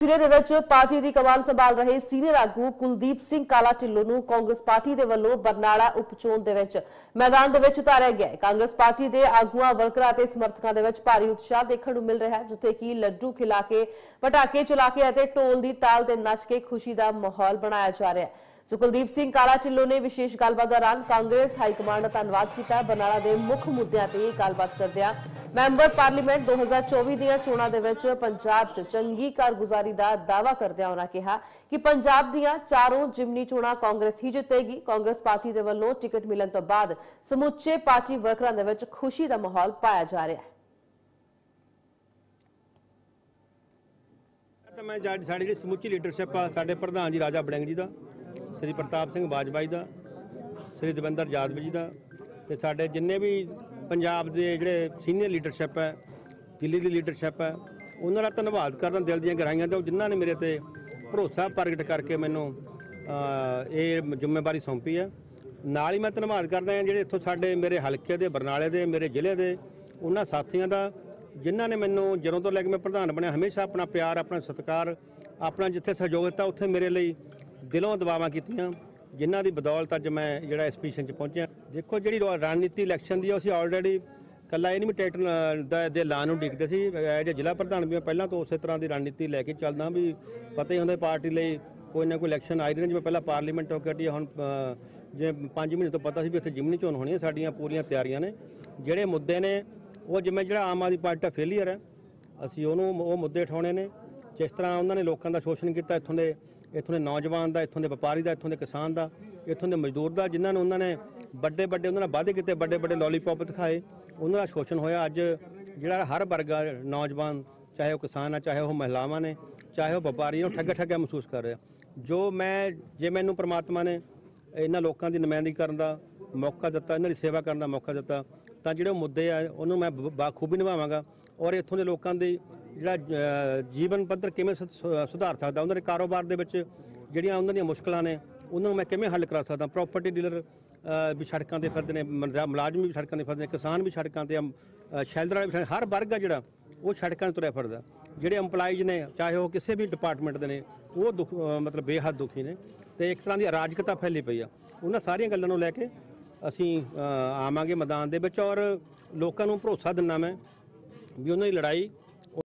ਜ਼ਿਲ੍ਹੇ ਦੇ ਵਿੱਚ ਪਾਰਟੀ ਦੀ ਕਮਾਨ ਸੰਭਾਲ ਰਹੇ ਸੀਨੀਅਰ ਆਗੂ ਕੁਲਦੀਪ ਸਿੰਘ ਕਾਲਾ ਢਿੱਲੋਂ ਨੂੰ ਕਾਂਗਰਸ ਪਾਰਟੀ ਦੇ ਵੱਲੋਂ ਬਰਨਾਲਾ ਉਪਚੋਣ ਦੇ ਵਿੱਚ ਮੈਦਾਨ ਦੇ ਵਿੱਚ ਉਤਾਰਿਆ ਗਿਆ ਹੈ। ਕਾਂਗਰਸ ਪਾਰਟੀ ਦੇ ਆਗੂਆਂ, ਵਰਕਰਾਂ ਅਤੇ ਸਮਰਥਕਾਂ ਦੇ ਵਿੱਚ ਭਾਰੀ ਉਤਸ਼ਾਹ ਦੇਖਣ ਨੂੰ ਮਿਲ ਰਿਹਾ ਹੈ, ਜਿੱਥੇ ਕਿ ਲੱਡੂ ਖਿਲਾ ਕੇ, ਪਟਾਕੇ ਚਲਾ ਕੇ ਅਤੇ ਢੋਲ ਦੀ ਤਾਲ ਤੇ ਨੱਚ ਕੇ ਖੁਸ਼ੀ ਦਾ ਮਾਹੌਲ ਬਣਾਇਆ ਜਾ ਰਿਹਾ ਹੈ। ਸੋ ਕੁਲਦੀਪ ਸਿੰਘ ਕਾਲਾ ਢਿੱਲੋਂ ਨੇ ਵਿਸ਼ੇਸ਼ ਗੱਲਬਾਤ ਦੌਰਾਨ ਕਾਂਗਰਸ ਹਾਈ ਕਮਾਂਡ ਦਾ ਧੰਨਵਾਦ ਕੀਤਾ। ਬਰਨਾਲਾ ਦੇ ਮੁੱਖ ਮੁੱਦਿਆਂ ਤੇ ਗੱਲਬਾਤ ਕਰਦਿਆਂ ਮੈਂਬਰ ਪਾਰਲੀਮੈਂਟ 2024 ਦੀਆਂ ਚੋਣਾਂ ਦੇ ਵਿੱਚ ਪੰਜਾਬ 'ਚ ਚੰਗੀ ਕਾਰਗੁਜ਼ਾਰੀ ਦਾ ਦਾਅਵਾ ਕਰਦਿਆਂ ਉਹਨਾਂ ਕਿਹਾ ਕਿ ਪੰਜਾਬ ਦੀਆਂ ਚਾਰੋਂ ਜਿਮਨੀ ਚੋਣਾਂ ਕਾਂਗਰਸ ਹੀ ਜਿੱਤੇਗੀ। ਕਾਂਗਰਸ ਪਾਰਟੀ ਦੇ ਵੱਲੋਂ ਟਿਕਟ ਮਿਲਣ ਤੋਂ ਬਾਅਦ ਸਮੁੱਚੇ ਪਾਰਟੀ ਵਰਕਰਾਂ ਦੇ ਵਿੱਚ ਖੁਸ਼ੀ ਦਾ ਮਾਹੌਲ ਪਾਇਆ ਜਾ ਰਿਹਾ ਹੈ। ਤਾਂ ਮੈਂ ਸਾਡੀ ਜਿਹੜੀ ਸਮੁੱਚੀ ਲੀਡਰਸ਼ਿਪ ਆ, ਸਾਡੇ ਪ੍ਰਧਾਨ ਜੀ ਰਾਜਾ ਬੜਿੰਗ ਜੀ ਦਾ, ਸ੍ਰੀ ਪ੍ਰਤਾਪ ਸਿੰਘ ਬਾਜਵਾਈ ਦਾ, ਸ੍ਰੀ ਦਵਿੰਦਰ ਜਾਦਵ ਜੀ ਦਾ ਤੇ ਸਾਡੇ ਜਿੰਨੇ ਵੀ ਪੰਜਾਬ ਦੇ ਜਿਹੜੇ ਸੀਨੀਅਰ ਲੀਡਰਸ਼ਿਪ ਹੈ, ਦਿੱਲੀ ਦੀ ਲੀਡਰਸ਼ਿਪ ਹੈ, ਉਹਨਾਂ ਦਾ ਧੰਨਵਾਦ ਕਰਦਾ ਦਿਲ ਦੀਆਂ ਗਹਿਰਾਈਆਂ ਤੋਂ, ਜਿਨ੍ਹਾਂ ਨੇ ਮੇਰੇ ਤੇ ਭਰੋਸਾ ਪ੍ਰਗਟ ਕਰਕੇ ਮੈਨੂੰ ਇਹ ਜ਼ਿੰਮੇਵਾਰੀ ਸੌਂਪੀ ਹੈ। ਨਾਲ ਹੀ ਮੈਂ ਧੰਨਵਾਦ ਕਰਦਾ ਹਾਂ ਜਿਹੜੇ ਇੱਥੋਂ ਸਾਡੇ ਮੇਰੇ ਹਲਕੇ ਦੇ, ਬਰਨਾਲੇ ਦੇ, ਮੇਰੇ ਜ਼ਿਲ੍ਹੇ ਦੇ, ਉਹਨਾਂ ਸਾਥੀਆਂ ਦਾ, ਜਿਨ੍ਹਾਂ ਨੇ ਮੈਨੂੰ ਜਦੋਂ ਤੋਂ ਲੈ ਕੇ ਮੈਂ ਪ੍ਰਧਾਨ ਬਣਿਆ, ਹਮੇਸ਼ਾ ਆਪਣਾ ਪਿਆਰ, ਆਪਣਾ ਸਤਿਕਾਰ, ਆਪਣਾ ਜਿੱਥੇ ਸਹਿਯੋਗ ਦਿੱਤਾ, ਉੱਥੇ ਮੇਰੇ ਲਈ ਦਿਲੋਂ ਦੁਆਵਾਂ ਕੀਤੀਆਂ। ਜਿਨ੍ਹਾਂ ਦੀ ਬਦੌਲਤ ਅੱਜ ਮੈਂ ਜਿਹੜਾ ਇਸ ਪੋਜੀਸ਼ਨ 'ਚ ਪਹੁੰਚਿਆ। ਦੇਖੋ ਜਿਹੜੀ ਰੋ- ਰਣਨੀਤੀ ਇਲੈਕਸ਼ਨ ਦੀ ਅਸੀਂ ਆਲਰੇਡੀ ਕੱਲਾ ਇਹ ਨਹੀਂ ਵੀ ਟਿਕਟ ਦਾ ਦੇ ਲਾ ਨੂੰ ਡਿੱਗਦੇ ਸੀ। ਐਜ ਜ਼ਿਲ੍ਹਾ ਪ੍ਰਧਾਨ ਵੀ ਮੈਂ ਪਹਿਲਾਂ ਤੋਂ ਉਸੇ ਤਰ੍ਹਾਂ ਦੀ ਰਣਨੀਤੀ ਲੈ ਕੇ ਚੱਲਦਾ ਵੀ ਪਤਾ ਹੀ ਹੁੰਦਾ ਪਾਰਟੀ ਲਈ ਕੋਈ ਨਾ ਕੋਈ ਇਲੈਕਸ਼ਨ ਆਈ ਰਹਿੰਦੇ ਜਿਵੇਂ ਪਹਿਲਾਂ ਪਾਰਲੀਮੈਂਟ ਹੋ ਕੇ ਹੁਣ ਜਿਵੇਂ ਜੇ 5 ਮਹੀਨੇ ਤੋਂ ਪਤਾ ਸੀ ਵੀ ਉੱਥੇ ਜਿਮਨੀ ਚੋਣ ਹੋਣੀ ਹੈ, ਸਾਡੀਆਂ ਪੂਰੀਆਂ ਤਿਆਰੀਆਂ ਨੇ। ਜਿਹੜੇ ਮੁੱਦੇ ਨੇ, ਉਹ ਜਿਵੇਂ ਜਿਹੜਾ ਆਮ ਆਦਮੀ ਪਾਰਟੀ ਦਾ ਫੇਲੀਅਰ ਹੈ, ਅਸੀਂ ਉਹਨੂੰ, ਉਹ ਮੁੱਦੇ ਉਠਾਉਣੇ ਨੇ। ਜਿਸ ਤਰ੍ਹਾਂ ਉਹਨਾਂ ਨੇ ਲੋਕਾਂ ਦਾ ਸ਼ੋਸ਼ਣ ਕੀਤਾ ਇੱਥੋਂ ਦੇ ਇੱਥੋਂ ਦੇ ਨੌਜਵਾਨ ਦਾ, ਇੱਥੋਂ ਦੇ ਵਪਾਰੀ ਦਾ, ਇੱਥੋਂ ਦੇ ਕਿਸਾਨ ਦਾ, ਇੱਥੋਂ ਦੇ ਮਜ਼ਦੂਰ ਦਾ, ਜਿਨ੍ਹਾਂ ਨੂੰ ਉਹਨਾਂ ਨੇ ਵੱਡੇ ਵੱਡੇ, ਉਹਨਾਂ ਨਾਲ ਵਾਅਦੇ ਕੀਤੇ, ਵੱਡੇ ਵੱਡੇ ਲੋਲੀਪੌਪ ਦਿਖਾਏ। ਉਹਨਾਂ ਦਾ ਸ਼ੋਸ਼ਣ ਹੋਇਆ ਅੱਜ, ਜਿਹੜਾ ਹਰ ਵਰਗ ਨੌਜਵਾਨ, ਚਾਹੇ ਉਹ ਕਿਸਾਨ ਆ, ਚਾਹੇ ਉਹ ਮਹਿਲਾਵਾਂ ਨੇ, ਚਾਹੇ ਉਹ ਵਪਾਰੀ ਨੇ, ਉਹ ਠੱਗਿਆ ਮਹਿਸੂਸ ਕਰ ਰਿਹਾ। ਜੋ ਮੈਂ, ਜੇ ਮੈਨੂੰ ਪ੍ਰਮਾਤਮਾ ਨੇ ਇਹਨਾਂ ਲੋਕਾਂ ਦੀ ਨੁਮਾਇੰਦਗੀ ਕਰਨ ਦਾ ਮੌਕਾ ਦਿੱਤਾ, ਇਹਨਾਂ ਦੀ ਸੇਵਾ ਕਰਨ ਦਾ ਮੌਕਾ ਦਿੱਤਾ, ਤਾਂ ਜਿਹੜੇ ਉਹ ਮੁੱਦੇ ਆ, ਉਹਨੂੰ ਮੈਂ ਬਾਖੂਬੀ ਨਿਭਾਵਾਂਗਾ। ਔਰ ਇੱਥੋਂ ਦੇ ਲੋਕਾਂ ਦੀ ਜਿਹੜਾ ਜੀਵਨ ਪੱਧਰ ਕਿਵੇਂ ਸੁ- ਸੁਧਾਰ ਸਕਦਾ ਉਹਨਾਂ ਦੇ ਕਾਰੋਬਾਰ ਦੇ ਵਿੱਚ ਜਿਹੜੀਆਂ ਉਹਨਾਂ ਦੀਆਂ ਮੁਸ਼ਕਲਾਂ ਨੇ ਉਹਨਾਂ ਨੂੰ ਮੈਂ ਕਿਵੇਂ ਹੱਲ ਕਰਾ ਸਕਦਾ? ਪ੍ਰਾਪਰਟੀ ਡੀਲਰ ਵੀ ਸੜਕਾਂ ਤੇ ਫਿਰਦੇ ਨੇ ਮੁਲਾਜ਼ਮ ਵੀ ਸੜਕਾਂ ਤੇ ਫਿਰਦੇ ਨੇ ਕਿਸਾਨ ਵੀ ਸੜਕਾਂ ਤੇ ਅ, ਵਾਲੇ ਵੀ ਹਰ ਵਰਗ ਆ ਜਿਹੜਾ ਉਹ ਸੜਕਾਂ 'ਤੇ ਤੁਰਿਆ ਫਿਰਦਾ। ਜਿਹੜੇ EMPLOYEES ਨੇ ਚਾਹੇ ਉਹ ਕਿਸੇ ਵੀ ਡਿਪਾਰਟਮੈਂਟ ਦੇ ਨੇ ਉਹ ਦੁੱਖ ਮਤਲਬ ਬੇਹੱਦ ਦੁਖੀ ਨੇ ਤੇ ਇੱਕ ਤਰ੍ਹਾਂ ਦੀ ਅਰਾਜਕਤਾ ਫੈਲੀ ਪਈ ਆ। ਉਹਨਾਂ ਸਾਰੀਆਂ ਗੱਲਾਂ ਨੂੰ ਲੈ ਕੇ ਅਸੀਂ ਆਵਾਂਗੇ ਮੈਦਾਨ ਦੇ ਵਿੱਚ ਔਰ ਲੋਕਾਂ ਨੂੰ ਭਰੋਸਾ ਦਿੰਨਾ ਮੈਂ ਵੀ ਉਹਨਾਂ ਦੀ ਲੜਾਈ